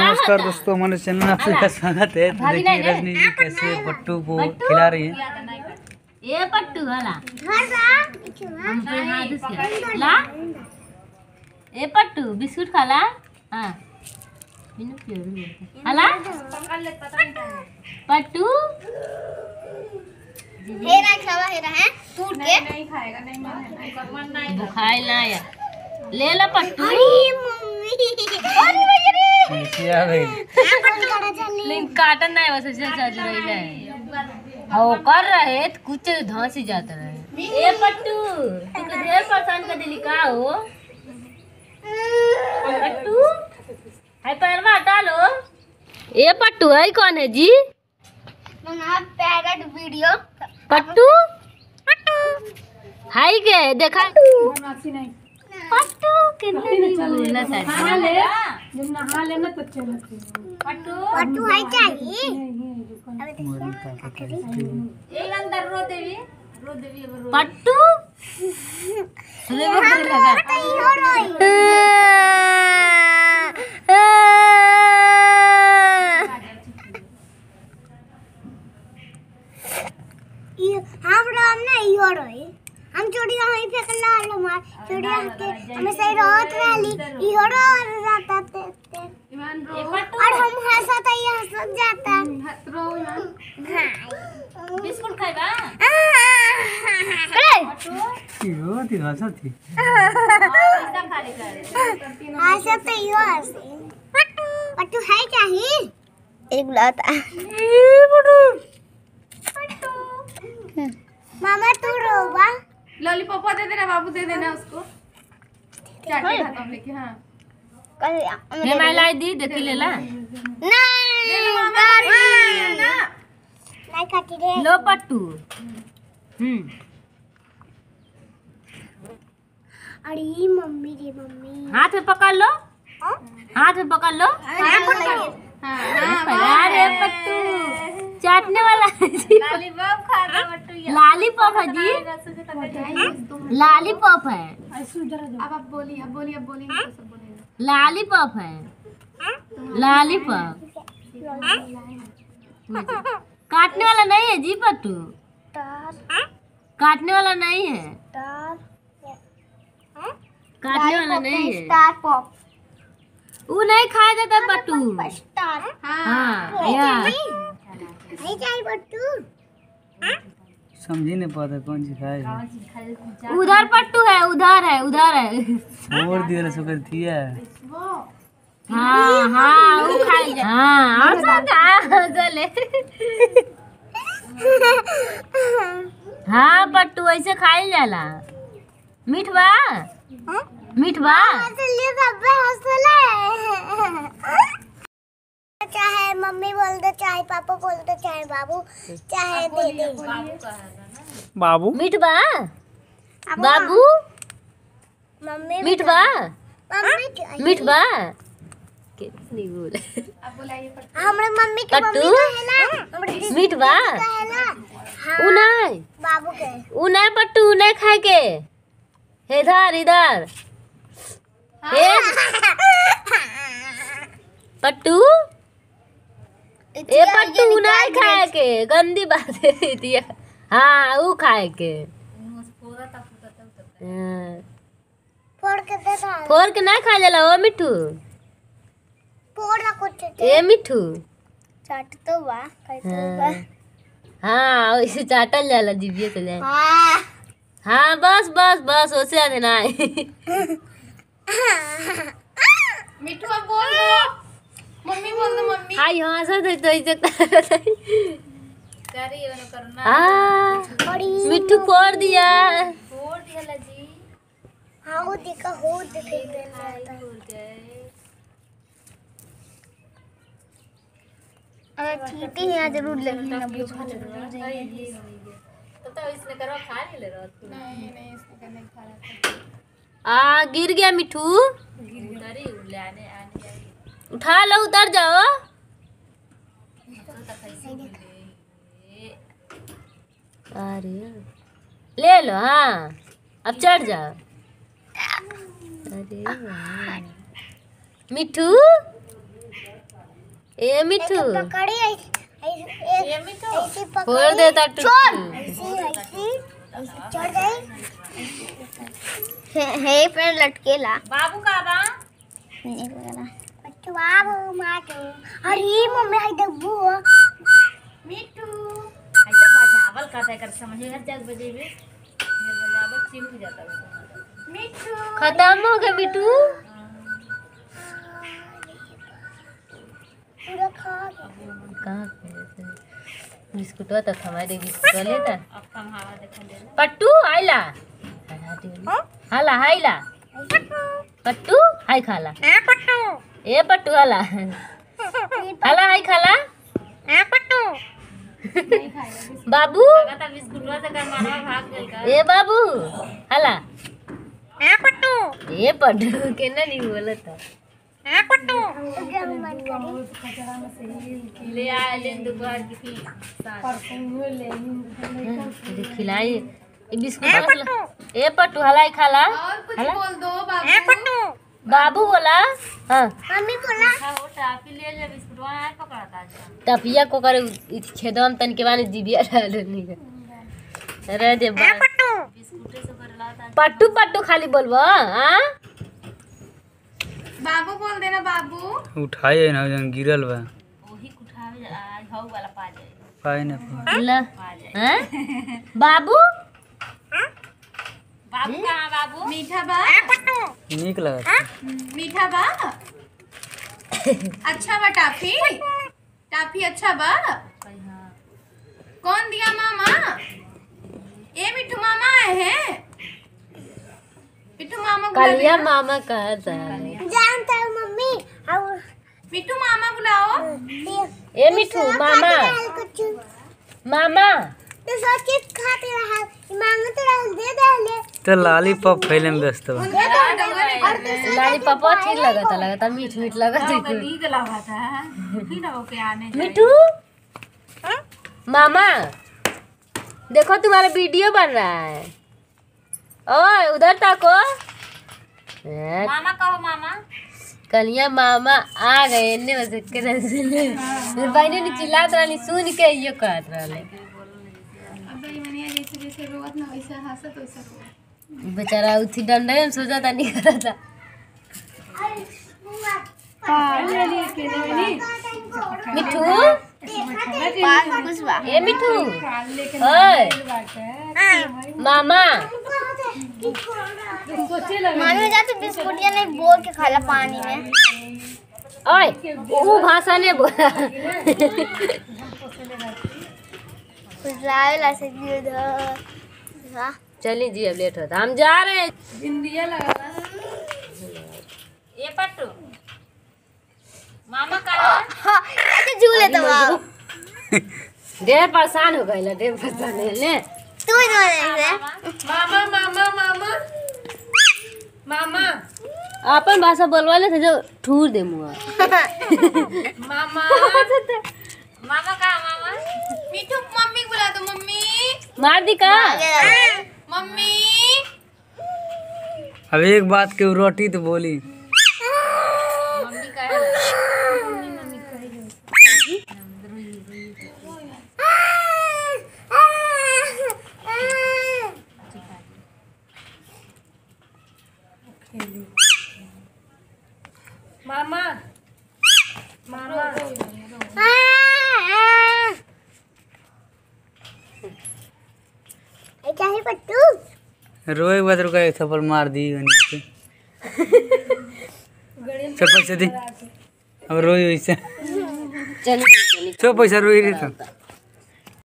नमस्कार दोस्तों हमारे चैनल में आप सभी स्वागत है। तो देखिए नहीं, नहीं। रजनी जी कैसे पट्टू को खिला रही है। ए पट्टू हला हम पे हाथ से ला। ए पट्टू बिस्कुट खाला हाँ। बिनु पियो हला पट्टू। हेरा खावा हेरा है? टूट के। बुखार ना या ले ला पट्टू। अरे मम्मी। अरे नीचे आ गई लेकिन काटन ना वैसे से सज रही है। हो कर रहे तो कुछ धांसी जाता रहे। ए पट्टू तू तो ढेर परेशान कर दिली का हो? पट्टू है पैरवा हटा लो। ए पट्टू है कौन है जी? मना पैरट वीडियो पट्टू हाय के देखा। पट्टू। कितने नहीं बोलना पट्टू पट्टू है। चाहिए मोरी का पता है। पट्टू अरे वो करे लगा। हो रही? हम राम ना हम चोड़िया हई फेंकला हमार चोड़िया के हमें सही रहत रहली इहो रह जाता ते ते और हम हंसत ही हंसत बिस्कुट करे की हो थी हंसा थी हंसत हँसी पट्टू क्या ही एक लाता मामा तू रोबा लॉलीपॉप दे देना बाबू दे देना उसको चाट के खाता हूँ लेके हाँ ये मैं लाई दी देखी ले ला नहीं लो पट्टू। हम्म। अरे मम्मी रे मम्मी। हाथ में पकड़ लो। हाथ में पकड़ लो। अरे पट्टू चाटने वाला है जी। लॉलीपॉप है जी। लालीपॉप है अब आप बोलिए अब बोलिए अब बोलिए तो सब बोलेगा। लालीपॉप है। लालीपॉप काटने वाला नहीं है जी पट्टू? काटने वाला नहीं है। काटने वाला नहीं है। स्टार पॉप वो नहीं खाया जाता पट्टू। स्टार हाँ। नहीं चाहिए पट्टू। समझ ही नहीं पाता कौन सी खाएगा उधर पट्टू है उधर है उधर है। छोड़ दिया सो कर दिया हाँ हाँ वो खाई जा हाँ और सब? खा चले। हाँ पट्टू ऐसे खाई जाला। मीठ बा? मीठ बा? चलिए सब हंसले चाहे मम्मी बोल दे चाहे पापा बोल दे चाहे बाबू चाहे दे दे बाबू मीठ बा? बाबू? मम्मी मीठ बा? मम्मी मीठ बा? कितनी बोले अब बुलाइए पट्टू हमरे मम्मी के हमरे मीठ बा हाँ उ नहीं बाबू के। उ नहीं पट्टू उ नहीं खाए के। हे इधर इधर। हे। पट्टू? ए पट्टू नहीं खाए के। गंदी बात है दिया हाँ उ खाए के। हाँ। फोड़ के दे फोड़ के नहीं खा जाला ओ मिठू फोड़ ना कुछ ए मिठू चाट तो बा कैसे हाँ बा हाँ वैसे चाटल जाला जीभिए से जाए हाँ हाँ बस बस बस ओसे आने ना आए मिठू अब बोल दो मम्मी बोल दो मम्मी हाय हाँ सर तो इसे कर करे ये करना बड़ी फोड़ दिया छोड़ दिया जी हाँ वो देखा हो दिखे रहा है यहाँ ज़रूर लगी ना तो तो इसने करो खा नहीं ले रहा नहीं नहीं इसने करने खा रहा आ गिर गया मिठू। उधर ही लाने आने उठा लो उतर जाओ। अरे ले लो हाँ। अब चढ़ जाओ। अरे मिठू? ए मिठू। पकड़ी ऐसे ऐसे फोड़ पकड़ी। देता छोड़। चढ़ गई हे पे लटकेला बाबू का बा। बाबू माटू अरे मम्मी डब्बू मिठू। ऐसा बजावल है कर समझ हर जग बजेबे। मेरे बजावल चिम जाता है मिठू। खत्म हो गया मिठू। कहाँ बिस्कुट तो थमा दे बिस्कुट लेता पट्टू आइला। हाला हाइला पट्टू हाय खाला। ए पट्टू। हाला हाला हाय खाला। बाबू। ए बाबू। हाला ए पट्टू। केना नहीं बोलत? ले ले दोपहर की खिलाई। ये बिस्कुट ए पट्टू। हलाई खाला। और कुछ हला? बोल दो बाबू। बाबू बोला। हाँ। मम्मी बोला। टपिया को करे छेदम तन के बाने जीबिया डाल नहीं अरे दे बा पट्टू पट्टू खाली बोलबो हाँ? बाबू बोल देना बाबू। उठाए ना जन गिरल बा। पाए ना पाए। ल हाँ? बाबू? मीठा बा। नीक लगा मीठा बा? अच्छा बा टाफी। टाफी अच्छा बा। कौन दिया मामा? ए मिठू मामा आए हैं। मिठू मामा कलिया मामा कहा था? हूँ मिठू मामा बुलाओ। ए मिठू मामा। मामा। तो सब चीज़ खाते रहा। मांगते रहा दे दे ले तो। लॉलीपॉप फैले में व्यस्त बा तो लॉलीपॉप ठीक लगता लगता मीठ मीठ लगता। मिठू। मामा देखो तुम्हारा वीडियो बन रहा है। ओए उधर तको। मामा कहो मामा। कलिया मामा आ गए के रसले बहने ने चिल्लात रहनी सुन के ये कहत रहले अब ये मनिया जैसे जैसे रोवत ना वैसे हंसत वैसा रोवत बेचारा उठी डंडे में सोचा था नहीं करा था। मिठू? ए मिठू? ओए मामा। मामी जाते नहीं बोल के खाला पानी में। ओए वो भाषा ने बोला। कुछ लाए से गिर हाँ चलिए जी अब लेट होता। हम जा रहे हैं। लगा ये पट्टू। मामा का हाँ ऐसे झूले तो ढेर परेशान हो गए ढेर परेशान है ले तू ही दो मामा मामा मामा। मामा। अपन भाषा बोलवा ले थे जो ठूर दे मुआ। मामा। मामा का मामा? मिठू मम्मी बुला दो मम्मी। मार दी का? मम्मी। अब एक बात के रोटी तो बोली मम्मी का है मामा मामा क्या है रोए बदर का एक थप्पड़ मार दी चप्पल से दी। अब रोई वैसे चलिए चलिए चो पैसा रोई रही तो